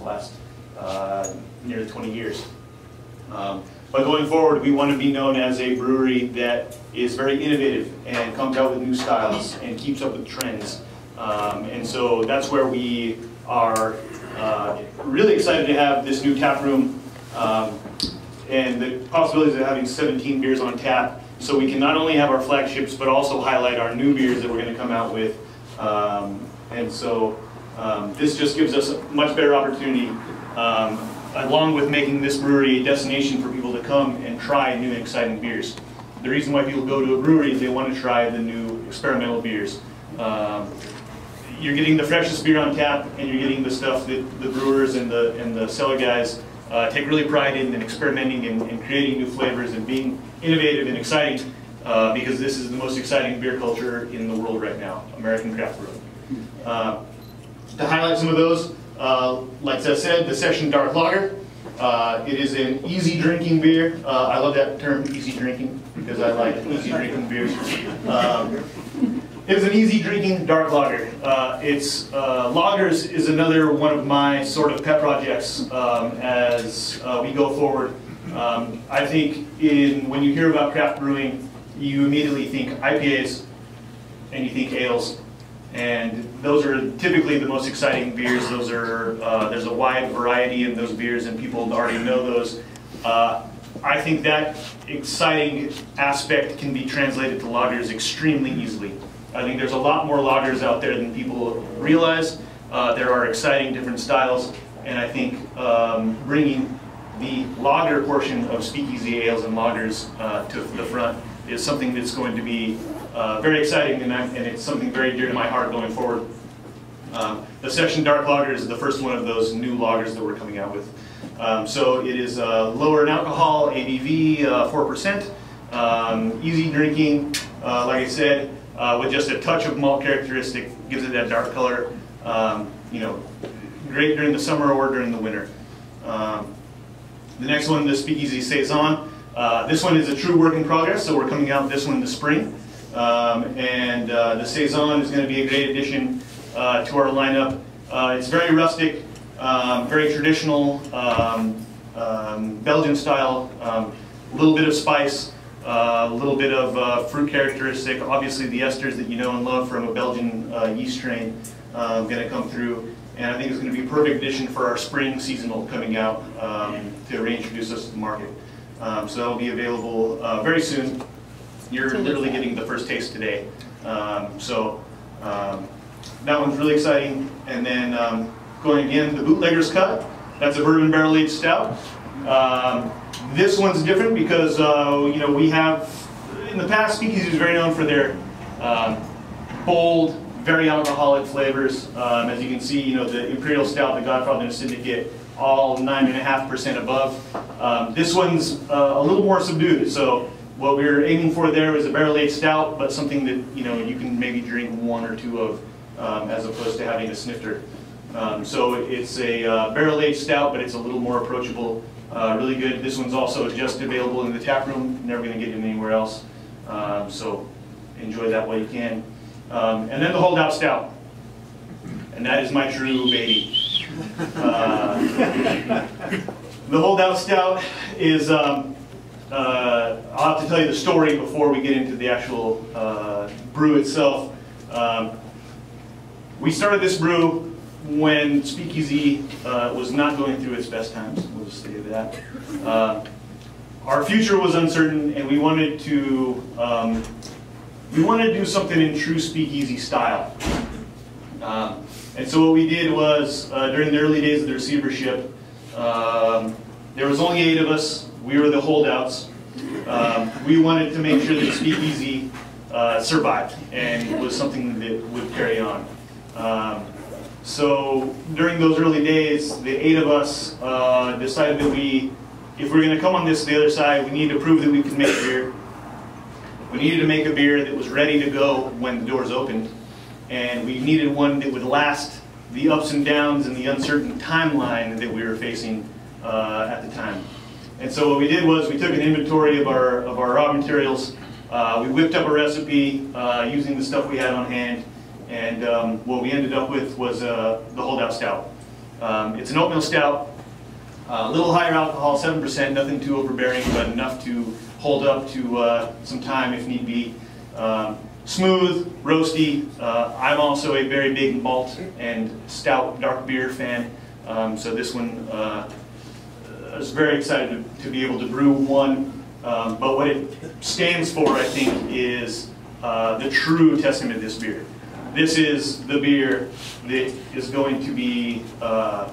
the last uh, nearly 20 years. Um, but going forward, we want to be known as a brewery that is very innovative and comes out with new styles and keeps up with trends. Um, and so that's where we are uh, really excited to have this new tap room um, and the possibilities of having 17 beers on tap. So we can not only have our flagships, but also highlight our new beers that we're going to come out with. Um, and so um, this just gives us a much better opportunity, um, along with making this brewery a destination for people to come and try new and exciting beers. The reason why people go to a brewery is they want to try the new experimental beers. Um, you're getting the freshest beer on tap, and you're getting the stuff that the brewers and the and the cellar guys uh, take really pride in, and experimenting and, and, creating new flavors and being innovative and exciting. Uh, because this is the most exciting beer culture in the world right now, American craft brewing. Uh, to highlight some of those, uh, like I said, the Session Dark Lager. Uh, it is an easy drinking beer. Uh, I love that term, easy drinking, because I like easy drinking beers. Um, an easy drinking dark lager. Uh, it's uh, lagers is another one of my sort of pet projects um, as uh, we go forward. Um, I think in when you hear about craft brewing, you immediately think IPAs and you think ales, and those are typically the most exciting beers. Those are uh, there's a wide variety in those beers, and people already know those. Uh, I think that exciting aspect can be translated to lagers extremely easily. I think there's a lot more lagers out there than people realize. Uh, there are exciting different styles, and I think um, bringing the lager portion of speakeasy ales and lagers uh, to the front is something that's going to be uh, very exciting, and, and, it's something very dear to my heart going forward. Um, the Session Dark Lager is the first one of those new lagers that we're coming out with. Um, so it is uh, lower in alcohol, ABV 4%, uh, um, easy drinking, uh, like I said, uh, with just a touch of malt characteristic, gives it that dark color. Um, you know, great during the summer or during the winter. Um, the next one, the Speakeasy Saison. Uh, this one is a true work in progress, so we're coming out this one in the spring. Um, and uh, the Saison is going to be a great addition uh, to our lineup. Uh, it's very rustic, um, very traditional, um, um, Belgian style, a little bit of spice, uh, a little bit of uh, fruit characteristic, obviously the esters that you know and love from a Belgian uh, yeast strain uh, going to come through. And I think it's going to be a perfect addition for our spring seasonal coming out um, to reintroduce us to the market. Um, so that'll be available uh, very soon. You're literally getting the first taste today. Um, so um, that one's really exciting. And then um, going again, the Bootlegger's Cut. That's a bourbon barrel aged stout. Um, this one's different because uh, you know we have in the past Speakeasy is very known for their um, bold, very alcoholic flavors. Um, as you can see, you know the Imperial Stout, the Godfather and Syndicate, all nine and a half percent above. Um, this one's uh, a little more subdued. So what we are aiming for there is a barrel aged stout, but something that you know you can maybe drink one or two of, um, as opposed to having a snifter. Um, so it's a uh, barrel aged stout, but it's a little more approachable uh, really good. This one's also just available in the tap room. Never going to get it anywhere else. Um, so enjoy that while you can. Um, and then the holdout stout. And that is my true baby. The holdout stout is, um, uh, I'll have to tell you the story before we get into the actual uh, brew itself. Um, we started this brew when Speakeasy uh, was not going through its best times, we'll just say that. Uh, our future was uncertain, and we wanted to um, we wanted to do something in true Speakeasy style. Um, and so what we did was uh, during the early days of the receivership, um, there was only eight of us. We were the holdouts. Um, we wanted to make sure that Speakeasy uh, survived and was something that would carry on. Um, so during those early days, the eight of us uh, decided that we, if we are going to come on this the other side, we needed to prove that we could make beer. We needed to make a beer that was ready to go when the doors opened. And we needed one that would last the ups and downs and the uncertain timeline that we were facing uh, at the time. And so what we did was we took an inventory of our, of our raw materials. Uh, we whipped up a recipe uh, using the stuff we had on hand and um, what we ended up with was uh, the holdout stout. Um, It's an oatmeal stout, uh, a little higher alcohol, 7%, nothing too overbearing, but enough to hold up to uh, some time if need be. Um, Smooth, roasty. Uh, I'm also a very big malt and stout dark beer fan, um, so this one uh, I was very excited to, to be able to brew one. Um, but what it stands for, I think, is uh, the true testament of this beer. This is the beer that is going to be uh,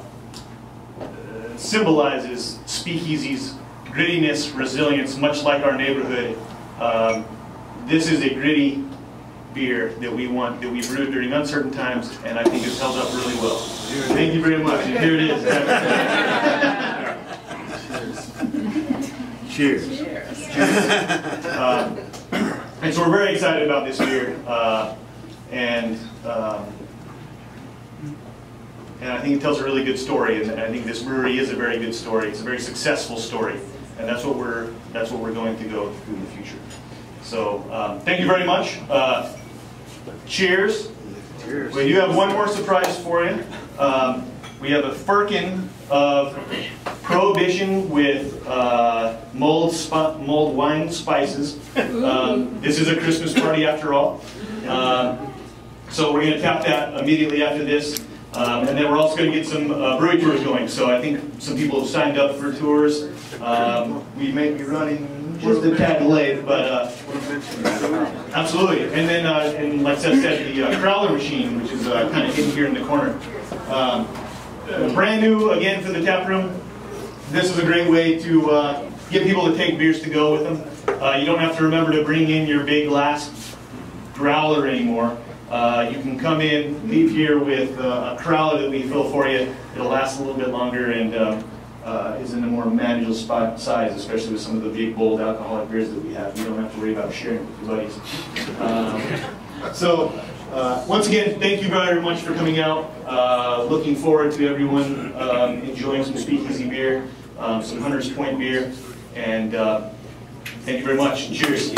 symbolizes Speakeasy's grittiness, resilience, much like our neighborhood. Um, this is a gritty beer that we want, that we brewed during uncertain times, and I think it's held up really well. Thank you very much, and here it is. Cheers. Um, And so we're very excited about this beer, uh, and, um, and I think it tells a really good story, and I think this brewery is a very good story. It's a very successful story, and that's what we're, that's what we're going to go through in the future. So, um, thank you very much. Uh, Cheers. Cheers. We do have one more surprise for you. Um, we have a firkin of Prohibition with uh, mulled, spi- mulled wine spices. Um, this is a Christmas party after all. Um, so we're going to tap that immediately after this. Um, and then we're also going to get some uh, brewery tours going. So I think some people have signed up for tours. Um, we may be running just a tad late, but uh, Absolutely, and then, uh, and like Seth said, the uh, Crowler machine, which is uh, kind of hidden here in the corner. Um, brand new, again, for the tap room. This is a great way to uh, get people to take beers to go with them. Uh, you don't have to remember to bring in your big glass growler anymore. Uh, you can come in, leave here with uh, a crowler that we fill for you. It'll last a little bit longer and uh, manageable spot size, especially with some of the big, bold alcoholic beers that we have. You don't have to worry about sharing with your buddies. Um, so, uh, once again, thank you very much for coming out. Uh, looking forward to everyone um, enjoying some speakeasy beer, um, some Hunter's Point beer, and uh, thank you very much. Cheers.